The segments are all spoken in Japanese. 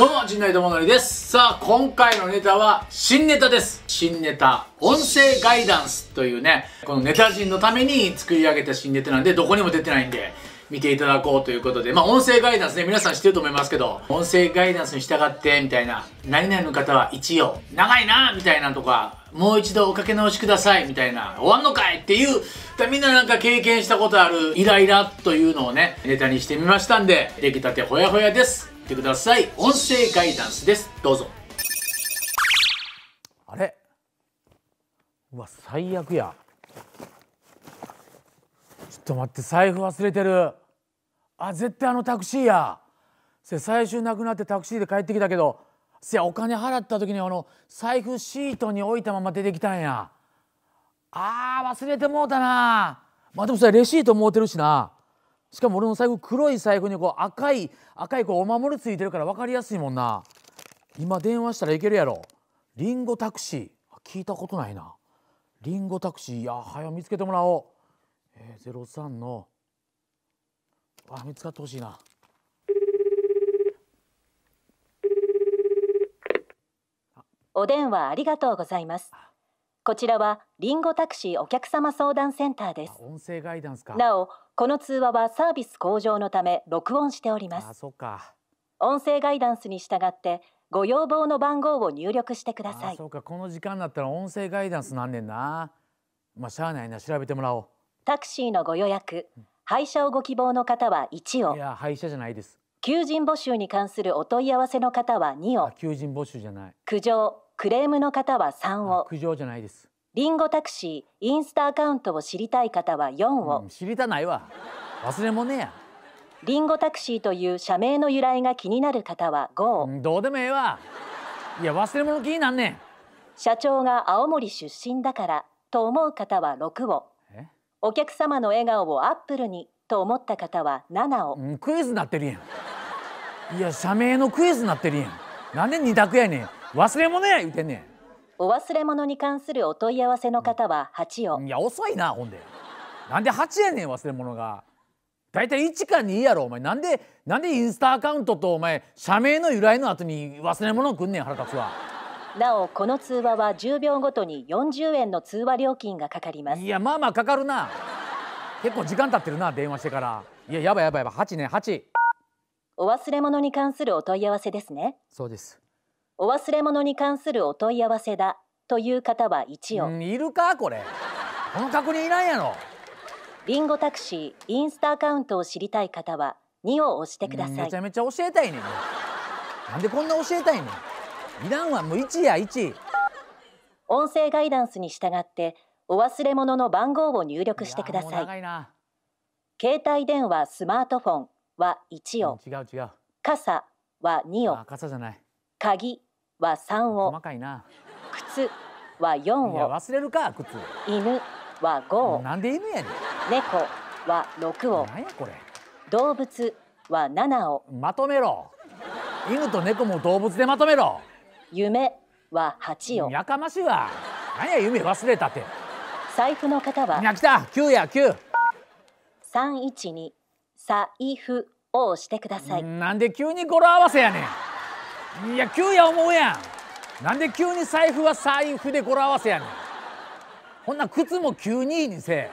どうも、陣内智則です。さあ、今回のネタは新ネタです。新ネタ、音声ガイダンスというね、このネタ人のために作り上げた新ネタなんで、どこにも出てないんで、見ていただこうということで、まあ、音声ガイダンスね、皆さん知ってると思いますけど、音声ガイダンスに従って、みたいな、何々の方は一応、長いな、みたいなとか、もう一度おかけ直しください、みたいな、終わんのかいっていう、みんななんか経験したことあるイライラというのをね、ネタにしてみましたんで、出来たてほやほやです。見てください。音声ガイダンスです。どうぞ。あれ？うわ最悪や。ちょっと待って財布忘れてる。あ絶対あのタクシーや。せ最終なくなってタクシーで帰ってきたけどせやお金払った時にあの財布シートに置いたまま出てきたんや。あー忘れてもうたな。まあでもそれレシート持うてるしな。しかも俺の財布黒い財布にこう赤い赤いこうお守りついてるから分かりやすいもんな。今電話したらいけるやろ。リンゴタクシー。あ聞いたことないな。リンゴタクシー。いや早見つけてもらおう、えー、03の。あ見つかってほしいな。お電話ありがとうございます。こちらはリンゴタクシーお客様相談センターです。あ。音声ガイダンスか。なお、この通話はサービス向上のため録音しておりまあす。そっか。音声ガイダンスに従ってご要望の番号を入力してください。あそうか。この時間になったら音声ガイダンスなんねんな。まあしゃあないな。調べてもらおタクシーのご予約、配車をご希望の方は1を、ういや廃車じゃないです。求人募集に関するお問い合わせの方は2あを、求人募集じゃない。苦情、クレームの方は3を、あ苦情じゃないです、リンゴタクシー、インスタアカウントを知りたい方は4を、うん、知りたないわ。忘れ物や、リンゴタクシーという社名の由来が気になる方は5を、うん、どうでもええわ。いや忘れ物気になんねん。社長が青森出身だからと思う方は6を、え？お客様の笑顔をアップルにと思った方は7を、うん、クイズなってるやん。いや社名のクイズなってるやん。なんで二択やねん。忘れ物や言うてんねお忘れ物に関するお問い合わせの方は8を、んいや遅いなほんで。なんで8やねん忘れ物が。だいたい1か2やろお前。なんでなんでインスタアカウントとお前社名の由来の後に忘れ物くんねん腹立つわ。なおこの通話は10秒ごとに40円の通話料金がかかります。いやまあまあかかるな。結構時間経ってるな電話してから。いややばいやばいやばい。8ね8お忘れ物に関するお問い合わせですね。そうですお忘れ物に関するお問い合わせだという方は1を、うんいるかこれ。この確認いらんやろ。リンゴタクシーインスタアカウントを知りたい方は2を押してください。うんめちゃめちゃ教えたいねん。なんでこんな教えたいねん。いらんわもう1や1音声ガイダンスに従ってお忘れ物の番号を入力してくだい。やもうさい長いな。携帯電話スマートフォンは1を、うん違う違う。傘は2を。あ傘じゃない。鍵は3を。細かいな。靴は4いやを忘れるか靴。犬は5を。なんで犬やねん。猫は6を。なんやこれ。動物は7を。まとめろ。犬と猫も動物でまとめろ。夢は8を。やかましいわ。なんや夢忘れたって。財布の方いはや来た。9や9 312財布を押してください。なんで急に語呂合わせやねんいや9や思うやん。なんで急に財布は財布で語呂合わせやねん。ほんな靴も92にせえ。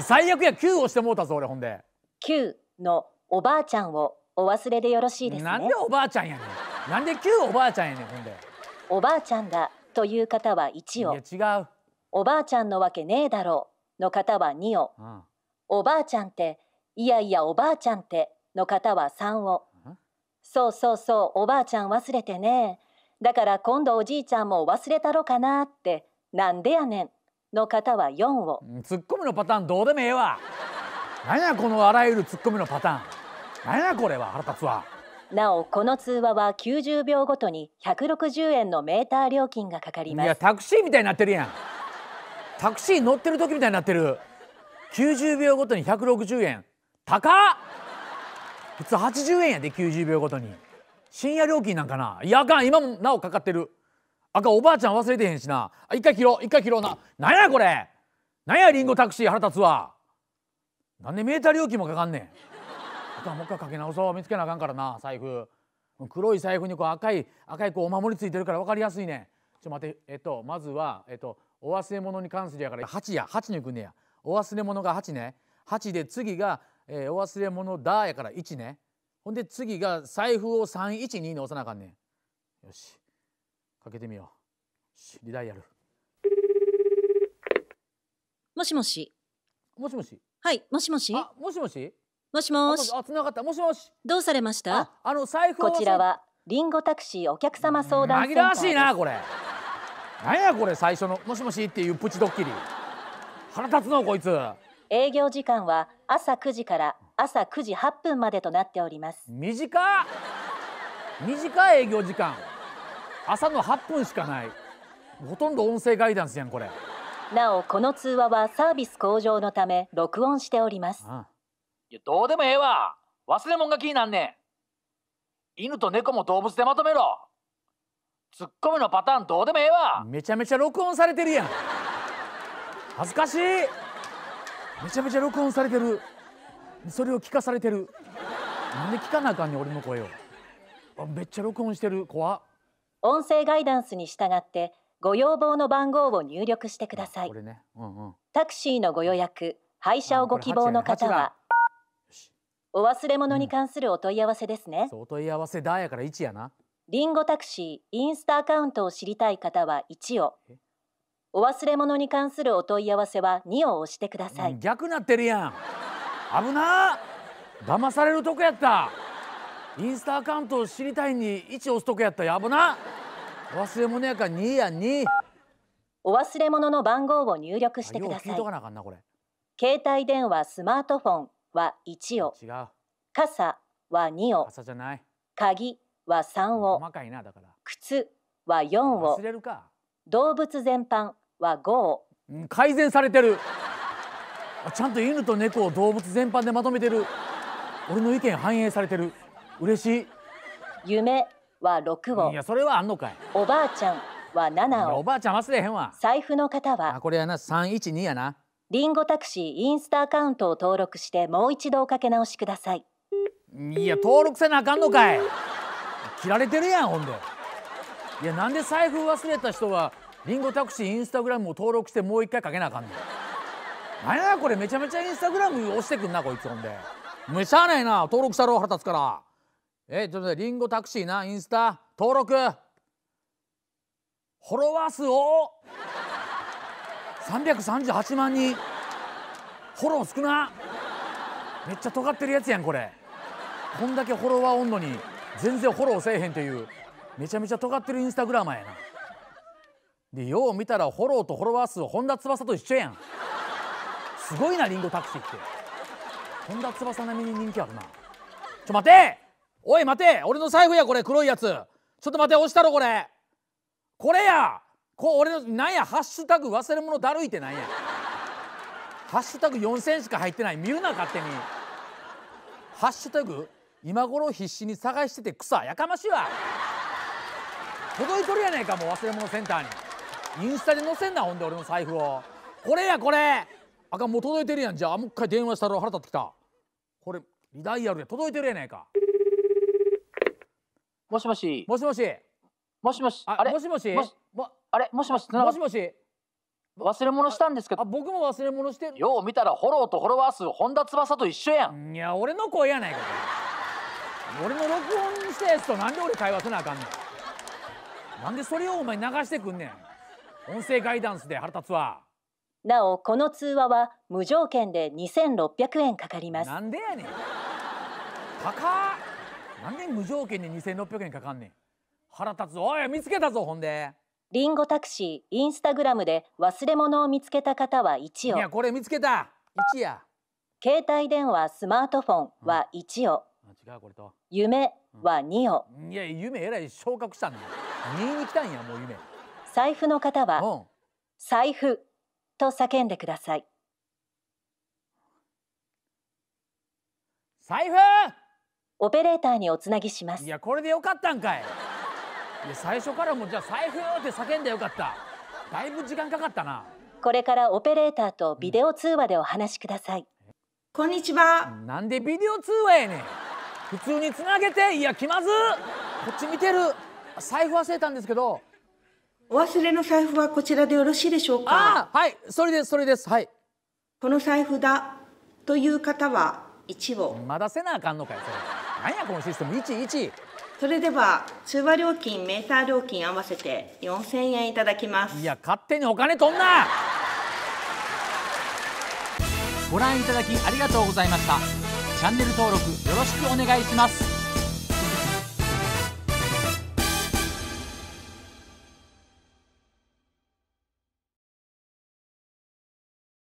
最悪や9押してもうたぞ俺ほんで。9のおばあちゃんをお忘れでよろしいですね。なんでおばあちゃんやねん。なんで9おばあちゃんやねんほんで。おばあちゃんだという方は1を。いや違う、おばあちゃんのわけねえだろうの方は2を。うん。おばあちゃんっていやいやおばあちゃんっての方は3を。んそうそうそうおばあちゃん忘れてね。だから今度おじいちゃんも忘れたろかなってなんでやねんの方は4を。うんツッコミのパターンどうでもええわ。何やこのあらゆるツッコミのパターン。何やこれは腹立つわ。なおこの通話は90秒ごとに160円のメーター料金がかかりいやますタクシーみたいになってるやん。タクシー乗ってる時みたいになってる。90秒ごとに160円。高っ普通80円やで90秒ごとに。深夜料金なんかな。いやあかん。今もなおかかってる。あかん。おばあちゃん忘れてへんしな。一回切ろう。一回切ろうな。なんやこれ。なんやリンゴタクシー腹立つわ。なんでメーター料金もかかんねん。あかん。もう一回かけ直そう。見つけなあかんからな財布。黒い財布にこう赤い赤いこうお守りついてるから分かりやすいねちょっと待って。えっとまずはえっとお忘れ物に関するやから8や。8に行くんねや。お忘れ物が8ね。8で次が、えーお忘れ物だやから1ね。ほんで次が財布を312に押さなあかんねん。よし。かけてみよう。よしリダイヤル。もしもし。もしもし？はい、もしもし？あもしもし？もしもし？あつながった。もしもし？どうされました？ああの財布をこちらはリンゴタクシーお客様相談センター紛らわしいなこれ。なんやこれ最初の「もしもし」っていうプチドッキリ。腹立つのこいつ営業時間は朝9時から朝9時8分までとなっております。短っ！短い営業時間。朝の8分しかない。ほとんど音声ガイダンスやんこれ。なおこの通話はサービス向上のため録音しております。あ。いやどうでもええわ。忘れ物が気になんねん。犬と猫も動物でまとめろ。ツッコミのパターンどうでもええわ。めちゃめちゃ録音されてるやん。恥ずかしいめちゃめちゃ録音されてる。それを聞かされてる。なんで聞かなあかんねん俺の声を。あめっちゃ録音してる。怖っ。音声ガイダンスに従ってご要望の番号を入力してください。これね。うんうん。タクシーのご予約配車をご希望の方はお忘れ物に関するお問い合わせですね、そうお問い合わせだやから1やな。リンゴタクシーインスタアカウントを知りたい方は1を。え？お忘れ物に関するお問い合わせは2を押してください、うん逆なってるやん。危な騙されるとこやった。インスタアカウントを知りたいに1押すとこやった。やぶな忘れ物やから2や2お忘れ物の番号を入力してください。携帯電話スマートフォンは1を。違う。傘は2を。朝じゃない。鍵は3を。細かいなだから。靴は4を。忘れるか。動物全般は5をうん改善されてる。あちゃんと犬と猫を動物全般でまとめてる。俺の意見反映されてる。嬉し夢は6をいいやそれはあんのかい。おばあちゃんはいや7をおばあちゃん忘れへんわ。財布の方あはこれやな。312やな。リンゴタクシーインスタアカウントを登録してもう一度おかけ直しください。いや登録せなあかんのかい。切られてるやんほんで。いやなんで財布忘れた人はリンゴタクシーインスタグラムを登録してもう一回かけなあかんねん。なんやこれめちゃめちゃインスタグラム押してくんなこいつほんで。もうしゃあないな登録したろ腹立つから。えちょっとねリンゴタクシーなインスタ登録。フォロワー数を338万人フォロー少なめっちゃ尖ってるやつやんこれ。こんだけフォロワーおんのに全然フォローせえへんというめちゃめちゃ尖ってるインスタグラマーやな。でよう見たらフォローとフォロワー数本田翼と一緒やん。すごいなリンゴタクシーって。本田翼並みに人気あるな。ちょ待て！おい待て！俺の財布やこれ黒いやつ。ちょっと待て押したろこれ。これや！こ俺のなんや？ハッシュタグ忘れ物だるいってなんや？ハッシュタグ4000しか入ってない。見るな勝手に。ハッシュタグ今頃必死に探してて草やかましいわ。届いとるやないかもう忘れ物センターに。インスタで載せんなほんで俺の財布を。これやこれ。あかんもう届いてるやん。じゃあもう一回電話したら腹立ってきた。これリダイヤルで届いてるやないか。もしもし。もしもし。もしもし。ああれ？もしもし？あれ？もしもし？もしもし。忘れ物したんですけど。あ僕も忘れ物して。るよう見たらフォローとフォロワー数本田翼と一緒やん。いや俺の声やないか俺の録音したやつとなんで俺会話せなあかんねん。なんでそれをお前流してくんねん音声ガイダンスで腹立つわ。なおこの通話は無条件で2600円かかります。なんでやねん。高っ。なんで無条件で2600円かかんねん。腹立つおい見つけたぞほんで。リンゴタクシーインスタグラムで忘れ物を見つけた方は1をいやこれ見つけた。1や携帯電話スマートフォンは1をあ違うこれと。夢は2を。いや夢えらい昇格したんだ2に来たんやもう夢財布の方はうん。財布と叫んでください。財布！オペレーターにおつなぎします。いやこれでよかったんかい。いや最初からもうじゃあ財布って叫んでよかった。だいぶ時間かかったな。これからオペレーターとビデオ通話でお話しください。こんにちは。なんでビデオ通話やねん。普通につなげて。いや気まず。っこっち見てる。財布忘れたんですけどお忘れの財布はこちらでよろしいでしょうか？はいそれですそれです。はい。この財布だという方は1を。まだせなあかんのかよそれ。何やこのシステム。11それでは通話料金メーター料金合わせて4000円いただきます。いや勝手にお金取んな！ご覧いただきありがとうございました。チャンネル登録よろしくお願いします